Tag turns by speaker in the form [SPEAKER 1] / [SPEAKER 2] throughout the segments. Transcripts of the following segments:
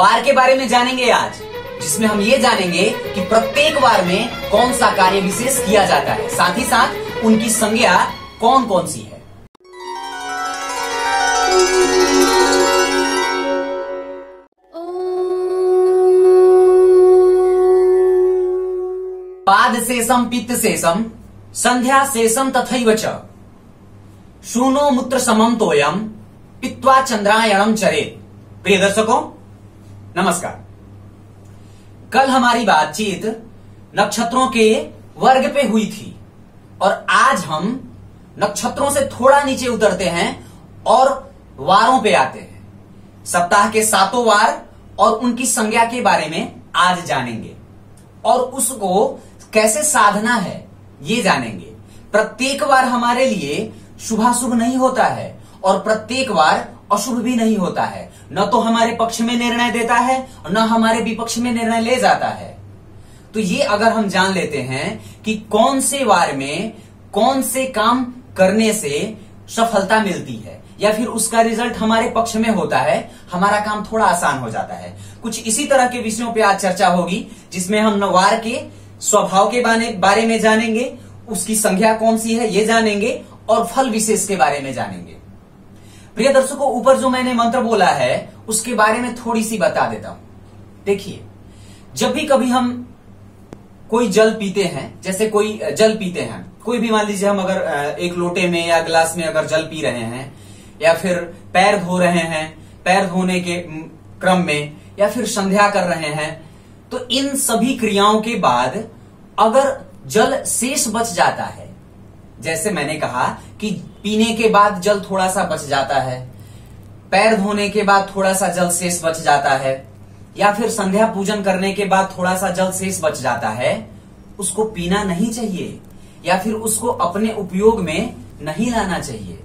[SPEAKER 1] वार के बारे में जानेंगे आज, जिसमें हम ये जानेंगे कि प्रत्येक वार में कौन सा कार्य विशेष किया जाता है। साथ ही साथ उनकी संज्ञा कौन कौन सी है? पाद शेषम, पित्त शेषम, संध्या शेषम तथैव च। शूनो मूत्र समम तोयम पित्वा चंद्रायणम चरे प्रिय दर्शकों नमस्कार। कल हमारी बातचीत नक्षत्रों के वर्ग पे हुई थी और आज हम नक्षत्रों से थोड़ा नीचे उतरते हैं और वारों पे आते हैं। सप्ताह के सातों वार और उनकी संज्ञा के बारे में आज जानेंगे और उसको कैसे साधना है ये जानेंगे। प्रत्येक बार हमारे लिए शुभाशुभ नहीं होता है और प्रत्येक बार अशुभ भी नहीं होता है। न तो हमारे पक्ष में निर्णय देता है, और न हमारे विपक्ष में निर्णय ले जाता है। तो ये अगर हम जान लेते हैं कि कौन से वार में कौन से काम करने से सफलता मिलती है, या फिर उसका रिज़ल्ट हमारे पक्ष में होता है, हमारा काम थोड़ा आसान हो जाता है। कुछ इसी तरह के विषयों पे आज चर्चा होगी, जिसमें हम वार के स्वभाव के बारे में जानेंगे, उसकी संख्या कौन सी है, ये जानेंगे, और फल विशेष के बारे में जानेंगे। प्रिय दर्शकों, ऊपर जो मैंने मंत्र बोला है, उसके बारे में थोड़ी सी बता देता हूँ। देखिए, जब भी कभी हम कोई जल पीते हैं, जैसे कोई जल पीते हैं, कोई भी मान लीजिए हम अगर एक लोटे में या गिलास में अगर जल पी रहे हैं, या फिर पैर धो रहे हैं, पैर धोने के क्रम में, या फिर संध्या कर रहे हैं तो इन सभी क्रियाओं के बाद अगर जल शेष बच जाता है, जैसे मैंने कहा कि पीने के बाद जल थोड़ा सा बच जाता है, पैर धोने के बाद थोड़ा सा जल शेष बच जाता है, या फिर संध्या पूजन करने के बाद थोड़ा सा जल शेष बच जाता है, उसको पीना नहीं चाहिए, या फिर उसको अपने उपयोग में नहीं लाना चाहिए।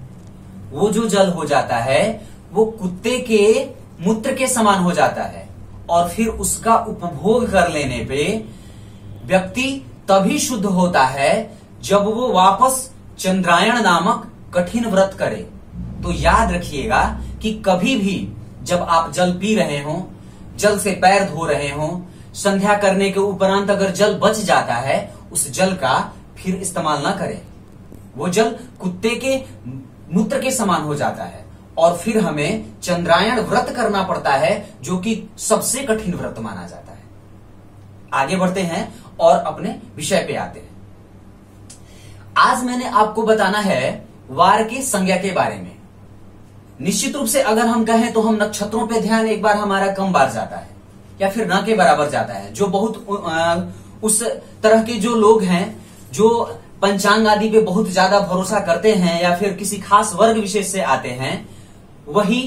[SPEAKER 1] वो जो जल हो जाता है, वो कुत्ते के मूत्र के समान हो जाता है, और फिर उसका उपभोग कर लेने पे व्यक्ति तभी शुद्ध होता है जब वो वापस चंद्रायण नामक कठिन व्रत करे। तो याद रखिएगा कि कभी भी जब आप जल पी रहे हो, जल से पैर धो रहे हो, संध्या करने के उपरांत अगर जल बच जाता है, उस जल का फिर इस्तेमाल ना करें। वो जल कुत्ते के मूत्र के समान हो जाता है और फिर हमें चंद्रायण व्रत करना पड़ता है, जो कि सबसे कठिन व्रत माना जाता है। आगे बढ़ते हैं और अपने विषय पे आते हैं। आज मैंने आपको बताना है वार की संज्ञा के बारे में। निश्चित रूप से अगर हम कहें तो हम नक्षत्रों पे ध्यान एक बार हमारा कम बार जाता है, या फिर न के बराबर जाता है। जो बहुत उस तरह के जो लोग हैं, जो पंचांग आदि पे बहुत ज़्यादा भरोसा करते हैं, या फिर किसी खास वर्ग विशेष से आते हैं, वही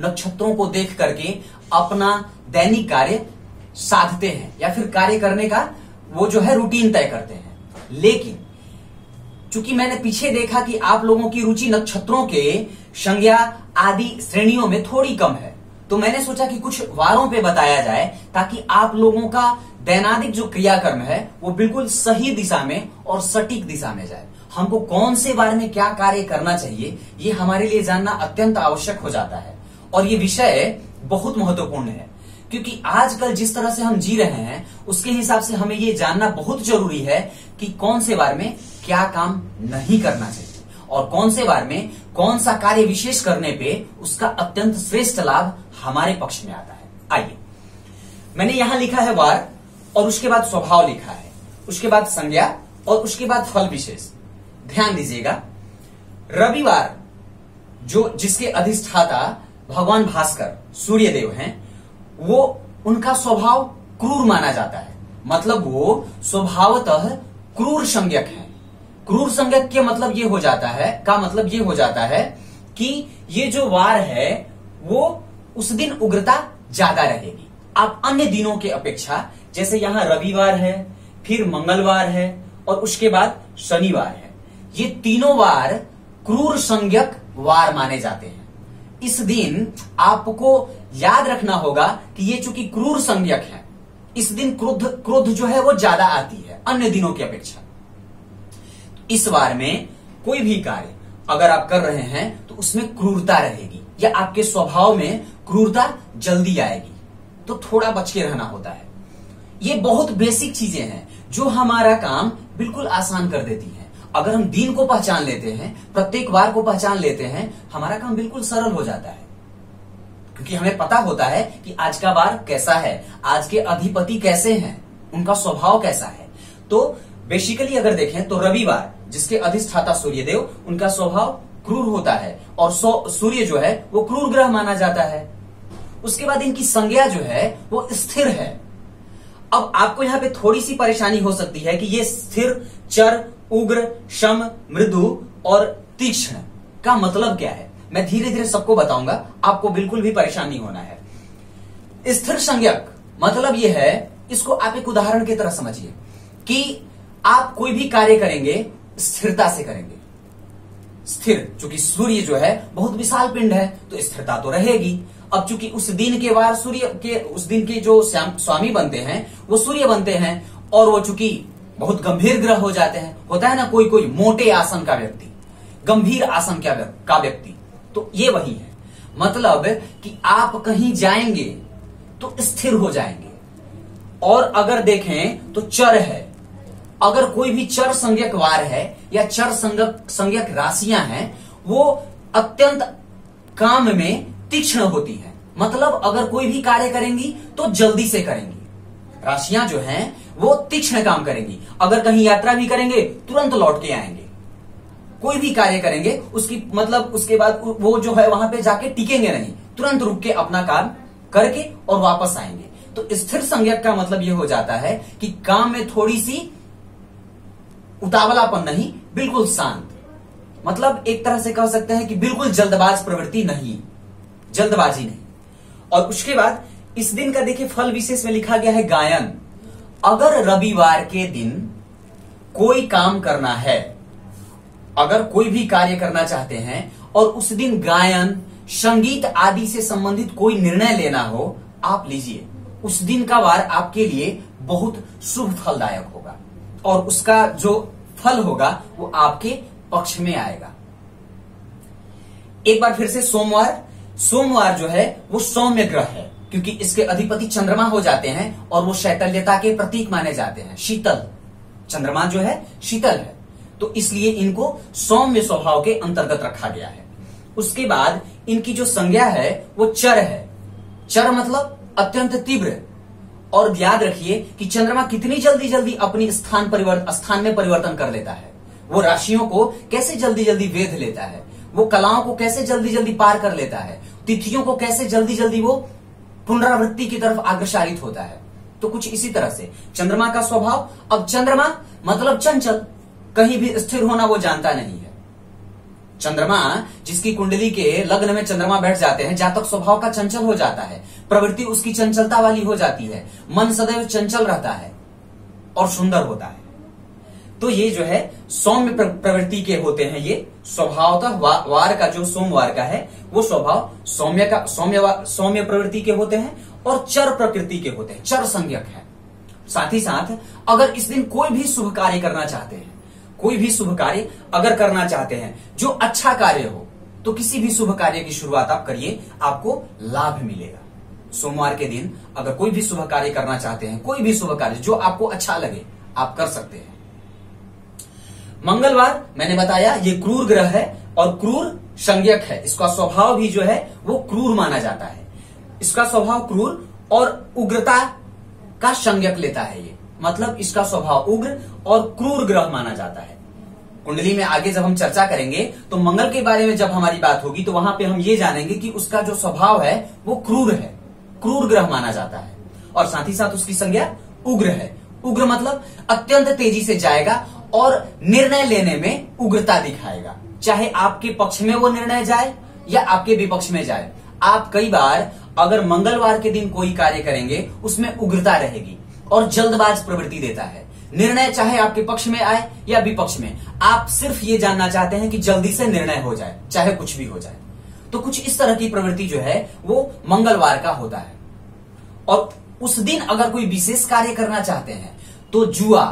[SPEAKER 1] नक्षत्रों को देख करके अपना दैनिक कार्य साधते हैं, या फिर कार्य करने का वो जो है रूटीन तय करते हैं। लेकिन चूँकि मैंने पीछे देखा कि आप लोगों की रुचि नक्षत्रों के संज्ञा आदि श्रेणियों में थोड़ी कम है। तो मैंने सोचा कि कुछ वारों पे बताया जाए ताकि आप लोगों का दैनादिक जो क्रियाकर्म है, वो बिल्कुल सही दिशा में और सटीक दिशा में जाए। हमको कौन से बार में क्या कार्य करना चाहिए, ये हमारे लिए जानना अत्यंत आवश्यक हो जाता है। और ये विषय बहुत महत्वपूर्ण है, क्योंकि आजकल जिस तरह से हम जी रहे हैं, उसके हिसाब से हमें ये जानना बहुत ज़रूरी है कि कौन से बार में क्या काम नहीं करना चाहिए? और कौन से बार में, कौन सा कार्य विशेष करने पे उसका अत्यंत श्रेष्ठ लाभ हमारे पक्ष में आता है? आइए। मैंने यहाँ लिखा है वार, और उसके बाद स्वभाव लिखा है। उसके बाद संज्ञा, और उसके बाद फल विशेष। ध्यान दीजिएगा, रविवार, जो जिसके अधिष्ठाता भगवान भास्कर, सूर्यदेव हैं, वो उनका स्वभाव क्रूर माना जाता है। मतलब वो स्वभावतः क्रूर संज्ञक है। क्रूर संज्ञक के मतलब ये हो जाता है, का मतलब ये हो जाता है कि ये जो वार है, वो उस दिन उग्रता ज़्यादा रहेगी। आप अन्य दिनों के अपेक्षा, जैसे यहाँ रविवार है, फिर मंगलवार है, और उसके बाद शनिवार है। ये तीनों वार क्रूर संज्ञक वार माने जाते हैं। इस दिन आपको याद रखना होगा कि ये चूँकि क्रूर संज्ञक है, इस दिन क्रोध क्रोध जो है वो ज़्यादा आती है, अन्य दिनों की अपेक्षा। इस बार में कोई भी कार्य अगर आप कर रहे हैं तो उसमें क्रूरता रहेगी, या आपके स्वभाव में क्रूरता जल्दी आएगी। तो थोड़ा बच के रहना होता है। ये बहुत बेसिक चीज़ें हैं, जो हमारा काम बिल्कुल आसान कर देती हैं। अगर हम दिन को पहचान लेते हैं, प्रत्येक बार को पहचान लेते हैं, हमारा काम बिल्कुल सरल हो जाता है। क्योंकि हमें पता होता है कि आज का बार कैसा है, आज के अधिपति कैसे हैं, उनका स्वभाव कैसा है। तो बेसिकली अगर देखें तो रविवार, जिसके अधिष्ठाता सूर्यदेव, उनका स्वभाव क्रूर होता है और सूर्य जो है, वो क्रूर ग्रह माना जाता है। उसके बाद इनकी संज्ञा जो है, वो स्थिर है। अब आपको यहाँ पे थोड़ी सी परेशानी हो सकती है कि ये स्थिर, चर, उग्र, शम, मृदु और तीक्ष्ण का मतलब क्या है? मैं धीरे धीरे सबको बताऊँगा, आपको बिल्कुल भी परेशान नहीं होना है। स्थिर संज्ञक मतलब यह है, इसको आप एक उदाहरण की तरह समझिए कि आप कोई भी कार्य करेंगे, स्थिरता से करेंगे। स्थिर, चूँकि सूर्य जो है, बहुत विशाल पिंड है तो स्थिरता तो रहेगी। अब चूँकि उस दिन के बाद सूर्य के, उस दिन के जो स्वामी बनते हैं, वो सूर्य बनते हैं, और वो चूँकि बहुत गंभीर ग्रह हो जाते हैं, होता है ना, कोई कोई मोटे आसन का व्यक्ति, गंभीर आसन का व्यक्ति तो ये वही है। मतलब कि आप कहीं जाएँगे तो स्थिर हो जाएँगे। और अगर देखें तो चर है अगर कोई भी चर संज्ञक वार है या चर संज्ञक संज्ञक राशियाँ हैं, वो अत्यंत काम में तीक्ष्ण होती है। मतलब अगर कोई भी कार्य करेंगी तो जल्दी से करेंगी। राशियाँ जो हैं, वो तीक्ष्ण काम करेंगी। अगर कहीं यात्रा भी करेंगे, तुरंत लौट के आएँगे। कोई भी कार्य करेंगे, उसकी मतलब उसके बाद वो जो है, वहाँ पे जाके टिकेंगे नहीं। तुरंत रुक के अपना काम करके और वापस आएँगे। तो स्थिर संज्ञक का मतलब यह हो जाता है कि काम में थोड़ी सी उतावलापन नहीं, बिल्कुल शांत। मतलब एक तरह से कह सकते हैं कि बिल्कुल जल्दबाज प्रवृत्ति नहीं, जल्दबाजी नहीं। और उसके बाद, इस दिन का देखिए फल विशेष में लिखा गया है गायन। अगर रविवार के दिन कोई काम करना है, अगर कोई भी कार्य करना चाहते हैं, और उस दिन गायन, संगीत आदि से संबंधित कोई निर्णय लेना हो, आप लीजिए। उस दिन का वार आपके लिए बहुत शुभ फलदायक और उसका जो फल होगा वो आपके पक्ष में आएगा। एक बार फिर से सोमवार। सोमवार जो है, वो सौम्य ग्रह है, क्योंकि इसके अधिपति चंद्रमा हो जाते हैं और वो शैतल्यता के प्रतीक माने जाते हैं, शीतल। चंद्रमा जो है, शीतल है। तो इसलिए इनको सौम्य स्वभाव के अंतर्गत रखा गया है। उसके बाद इनकी जो संज्ञा है, वो चर है। चर मतलब अत्यंत तीव्र। और याद रखिए कि चंद्रमा कितनी जल्दी जल्दी अपनी स्थान परिवर्तन स्थान में परिवर्तन कर लेता है। वो राशियों को कैसे जल्दी जल्दी वेध लेता है? वो कलाओं को कैसे जल्दी जल्दी पार कर लेता है? तिथियों को कैसे जल्दी जल्दी वो पुनरावृत्ति की तरफ़ अग्रसारित होता है? तो कुछ इसी तरह से। चंद्रमा का स्वभाव, अब चंद्रमा मतलब चंचल। कहीं भी स्थिर होना वो जानता नहीं। चंद्रमा जिसकी कुंडली के लग्न में चंद्रमा बैठ जाते हैं जातक स्वभाव का चंचल हो जाता है प्रवृत्ति उसकी चंचलता वाली हो जाती है मन सदैव चंचल रहता है और सुंदर होता है। तो ये जो है सौम्य प्रवृत्ति के होते हैं ये स्वभावतः वा, वार का जो सोमवार का है वो स्वभाव सौम्य का सौम्य सौम्य प्रवृत्ति के होते हैं और चर प्रकृति के होते हैं चर संज्ञक है। साथ ही साथ अगर इस दिन कोई भी शुभ कार्य करना चाहते हैं कोई भी शुभ कार्य अगर करना चाहते हैं, जो अच्छा कार्य हो तो किसी भी शुभ कार्य की शुरुआत आप करिए, आपको लाभ मिलेगा। सोमवार के दिन अगर कोई भी शुभ कार्य करना चाहते हैं, कोई भी शुभ कार्य जो आपको अच्छा लगे, आप कर सकते हैं। मंगलवार, मैंने बताया, ये क्रूर ग्रह है और क्रूर संज्ञक है। इसका स्वभाव भी जो है, वो क्रूर माना जाता है। इसका स्वभाव क्रूर और उग्रता का संज्ञक लेता है ये। मतलब इसका स्वभाव उग्र और क्रूर ग्रह माना जाता है। कुंडली में आगे जब हम चर्चा करेंगे तो मंगल के बारे में जब हमारी बात होगी तो वहाँ पे हम ये जानेंगे कि उसका जो स्वभाव है, वो क्रूर है। क्रूर ग्रह माना जाता है। और साथ ही साथ उसकी संज्ञा उग्र है। उग्र मतलब अत्यंत तेज़ी से जाएगा और निर्णय लेने में उग्रता दिखाएगा। चाहे आपके पक्ष में वो निर्णय जाए या आपके विपक्ष में जाए, आप कई बार अगर मंगलवार के दिन कोई कार्य करेंगे, उसमें उग्रता रहेगी। और जल्दबाज प्रवृत्ति देता है। निर्णय चाहे आपके पक्ष में आए या विपक्ष में, आप सिर्फ़ ये जानना चाहते हैं कि जल्दी से निर्णय हो जाए, चाहे कुछ भी हो जाए। तो कुछ इस तरह की प्रवृत्ति जो है, वो मंगलवार का होता है। और उस दिन अगर कोई विशेष कार्य करना चाहते हैं तो जुआ,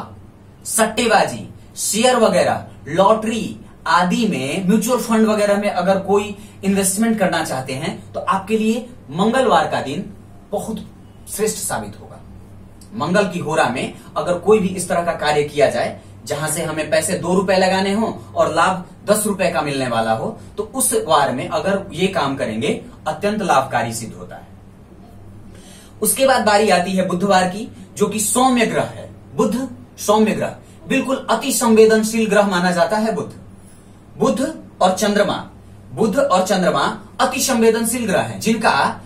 [SPEAKER 1] सट्टेबाजी, शेयर वगैरह, लॉटरी आदि में, म्यूचुअल फंड वगैरह में अगर कोई इन्वेस्टमेंट करना चाहते हैं तो आपके लिए मंगलवार का दिन बहुत श्रेष्ठ साबित होगा। मंगल की होरा में अगर कोई भी इस तरह का कार्य किया जाए, जहाँ से हमें पैसे दो रुपए लगाने हो और लाभ दस रुपए का मिलने वाला हो तो उस वार में अगर ये काम करेंगे, अत्यंत लाभकारी सिद्ध होता है। उसके बाद बारी आती है बुधवार की, जो कि सौम्य ग्रह है। बुध, सौम्य ग्रह। बिल्कुल अति संवेदनशील ग्रह माना जाता है बुध। बुध और चंद्रमा। बुध और चंद्रमा अति संवेदनशील ग्रह है, जिनका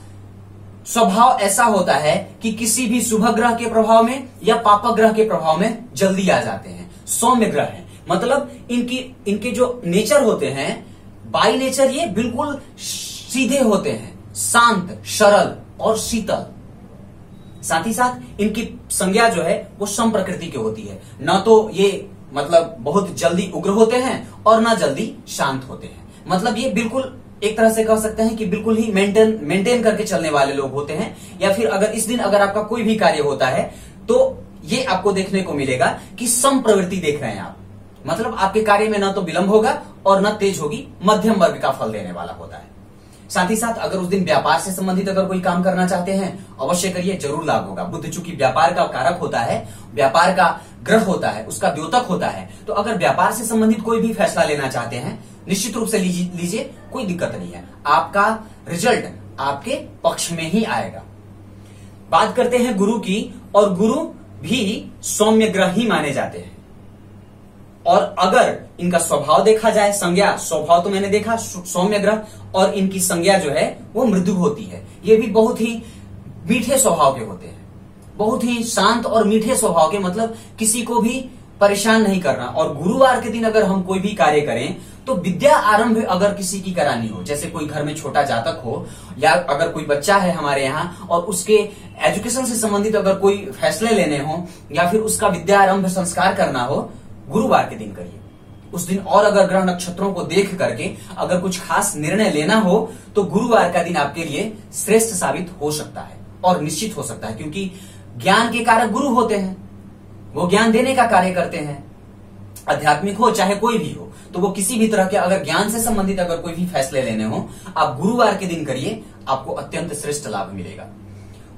[SPEAKER 1] स्वभाव ऐसा होता है कि किसी भी शुभ ग्रह के प्रभाव में या पाप ग्रह के प्रभाव में जल्दी आ जाते हैं, सौम्य ग्रह है। मतलब इनकी, इनके जो नेचर होते हैं बाई नेचर ये बिल्कुल सीधे होते हैं, शांत, सरल और शीतल। साथ ही साथ इनकी संज्ञा जो है वो सम प्रकृति की होती है। न तो ये मतलब बहुत जल्दी उग्र होते हैं और ना जल्दी शांत होते हैं। मतलब ये बिल्कुल एक तरह से कह सकते हैं कि बिल्कुल ही मेंटेन मेंटेन करके चलने वाले लोग होते हैं, या फिर अगर इस दिन अगर आपका कोई भी कार्य होता है तो ये आपको देखने को मिलेगा कि सम प्रवृत्ति देख रहे हैं आप। मतलब आपके कार्य में ना तो विलंब होगा और न तेज होगी, मध्यम वर्ग का फल देने वाला होता है। साथ ही साथ अगर उस दिन व्यापार से संबंधित अगर कोई काम करना चाहते हैं, अवश्य करिए, ज़रूर लाभ होगा। बुद्ध चूँकि व्यापार का कारक होता है, व्यापार का ग्रह होता है, उसका द्योतक होता है तो अगर व्यापार से संबंधित कोई भी फैसला लेना चाहते हैं निश्चित रूप से लीजिए कोई दिक्कत नहीं है। आपका रिज़ल्ट आपके पक्ष में ही आएगा। बात करते हैं गुरु की, और गुरु भी सौम्य ग्रह ही माने जाते हैं। और अगर इनका स्वभाव देखा जाए, संज्ञा, स्वभाव तो मैंने देखा सौम्य ग्रह, और इनकी संज्ञा जो है, वो मृदु होती है। ये भी बहुत ही मीठे स्वभाव के होते हैं। बहुत ही शांत और मीठे स्वभाव के मतलब किसी को भी परेशान नहीं करना। और गुरुवार के दिन अगर हम कोई भी कार्य करें तो विद्या आरंभ अगर किसी की करानी हो, जैसे कोई घर में छोटा जातक हो, या अगर कोई बच्चा है हमारे यहाँ, और उसके एजुकेशन से संबंधित अगर कोई फैसले लेने हो, या फिर उसका विद्या आरंभ संस्कार करना हो, गुरुवार के दिन करिए। उस दिन और अगर ग्रह नक्षत्रों को देख करके अगर कुछ खास निर्णय लेना हो तो गुरुवार का दिन आपके लिए श्रेष्ठ साबित हो सकता है, और निश्चित हो सकता है, क्योंकि ज्ञान के कारक गुरु होते हैं। वो ज्ञान देने का कार्य करते हैं। आध्यात्मिक हो, चाहे कोई भी हो तो वो किसी भी तरह के अगर ज्ञान से संबंधित अगर कोई भी फैसले लेने हो, आप गुरुवार के दिन करिए, आपको अत्यंत श्रेष्ठ लाभ मिलेगा।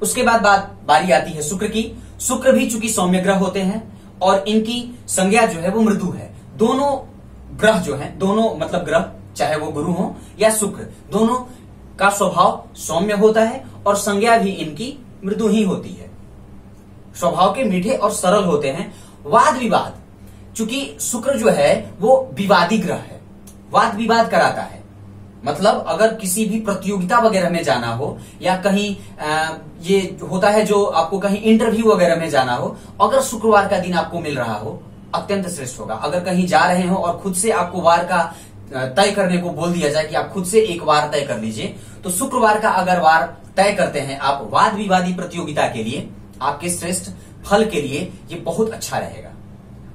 [SPEAKER 1] उसके बाद बात, बारी आती है शुक्र की। शुक्र भी चूँकि सौम्य ग्रह होते हैं, और इनकी संज्ञा जो है वो मृदु है। दोनों ग्रह जो है, दोनों मतलब ग्रह, चाहे वो गुरु हो या शुक्र, दोनों का स्वभाव सौम्य होता है, और संज्ञा भी इनकी मृदु ही होती है। स्वभाव के मीठे और सरल होते हैं। वाद विवाद चूँकि शुक्र जो है वो विवादी ग्रह है। वाद विवाद कराता है। मतलब अगर किसी भी प्रतियोगिता वगैरह में जाना हो या कहीं आ, ये होता है जो आपको कहीं इंटरव्यू वगैरह में जाना हो अगर शुक्रवार का दिन आपको मिल रहा हो अत्यंत श्रेष्ठ होगा। अगर कहीं जा रहे हो और खुद से आपको वार का तय करने को बोल दिया जाए कि आप खुद से एक वार तय कर लीजिए तो शुक्रवार का अगर वार तय करते हैं आप वाद विवादी प्रतियोगिता के लिए आपके श्रेष्ठ फल के लिए ये बहुत अच्छा रहेगा।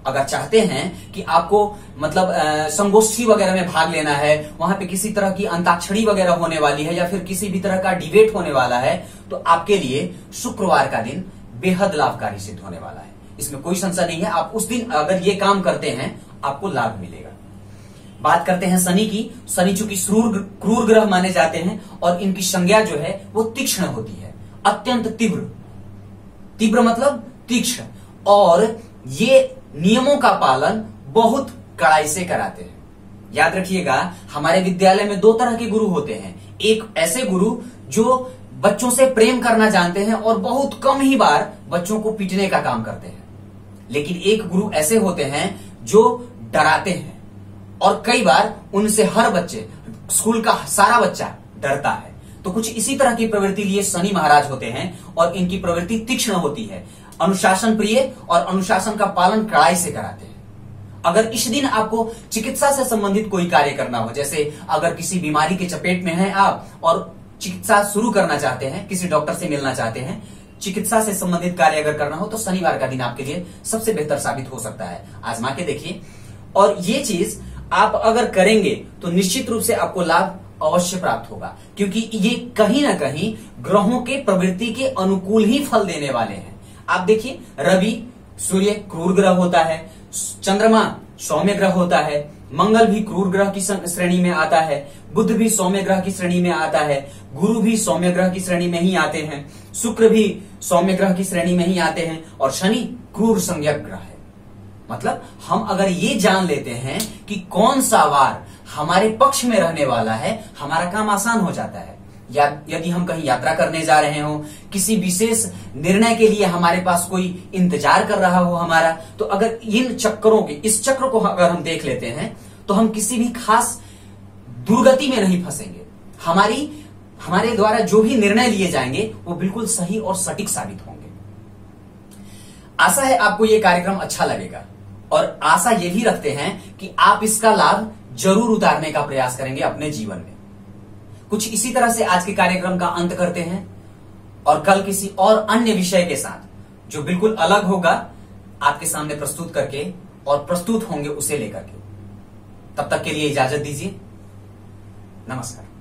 [SPEAKER 1] अगर चाहते हैं कि आपको मतलब संगोष्ठी वगैरह में भाग लेना है, वहाँ पे किसी तरह की अंताक्षरी वगैरह होने वाली है या फिर किसी भी तरह का डिबेट होने वाला है तो आपके लिए शुक्रवार का दिन बेहद लाभकारी सिद्ध होने वाला है। इसमें कोई संशय नहीं है। आप उस दिन अगर ये काम करते हैं, आपको लाभ मिलेगा। बात करते हैं शनि की। शनि चूँकि क्रूर ग्रह माने जाते हैं और इनकी संज्ञा जो है, वो तीक्ष्ण होती है। अत्यंत तीव्र। तीव्र मतलब तीक्ष्ण। और ये नियमों का पालन बहुत कड़ाई से कराते हैं। याद रखिएगा, हमारे विद्यालय में दो तरह के गुरु होते हैं। एक ऐसे गुरु जो बच्चों से प्रेम करना जानते हैं और बहुत कम ही बार बच्चों को पीटने का काम करते हैं। लेकिन एक गुरु ऐसे होते हैं जो डराते हैं और कई बार उनसे हर बच्चे, स्कूल का सारा बच्चा डरता है। तो कुछ इसी तरह की प्रवृत्ति लिए शनि महाराज होते हैं और इनकी प्रवृत्ति तीक्ष्ण होती है। अनुशासन प्रिय और अनुशासन का पालन कड़ाई से कराते हैं। अगर इस दिन आपको चिकित्सा से संबंधित कोई कार्य करना हो, जैसे अगर किसी बीमारी के चपेट में हैं आप और चिकित्सा शुरू करना चाहते हैं, किसी डॉक्टर से मिलना चाहते हैं, चिकित्सा से संबंधित कार्य अगर करना हो तो शनिवार का दिन आपके लिए सबसे बेहतर साबित हो सकता है। आजमा के देखिए। और ये चीज़ आप अगर करेंगे तो निश्चित रूप से आपको लाभ अवश्य प्राप्त होगा, क्योंकि ये कहीं ना कहीं ग्रहों के प्रवृत्ति के अनुकूल ही फल देने वाले हैं। आप देखिए, रवि, सूर्य क्रूर ग्रह होता है, चंद्रमा सौम्य ग्रह होता है, मंगल भी क्रूर ग्रह की श्रेणी में आता है बुद्ध भी सौम्य ग्रह की श्रेणी में आता है, गुरु भी सौम्य ग्रह की श्रेणी में ही आते हैं, शुक्र भी सौम्य ग्रह की श्रेणी में ही आते हैं और शनि क्रूर संज्ञक ग्रह है। मतलब हम अगर ये जान लेते हैं कि कौन सा वार हमारे पक्ष में रहने वाला है, हमारा काम आसान हो जाता है। या यदि हम कहीं यात्रा करने जा रहे हो, किसी विशेष निर्णय के लिए हमारे पास कोई इंतज़ार कर रहा हो हमारा तो अगर इन चक्करों के, इस चक्र को अगर हम देख लेते हैं तो हम किसी भी खास दुर्गति में नहीं फंसेंगे। हमारी, हमारे द्वारा जो भी निर्णय लिए जाएँगे, वो बिल्कुल सही और सटीक साबित होंगे। आशा है आपको ये कार्यक्रम अच्छा लगेगा। और आशा ये भी रखते हैं कि आप इसका लाभ ज़रूर उतारने का प्रयास करेंगे अपने जीवन में। कुछ इसी तरह से आज के कार्यक्रम का अंत करते हैं। और कल किसी और अन्य विषय के साथ, जो बिल्कुल अलग होगा, आपके सामने प्रस्तुत करके और प्रस्तुत होंगे उसे लेकर के। तब तक के लिए इजाज़त दीजिए। नमस्कार।